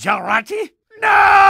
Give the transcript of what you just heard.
Jarati? No!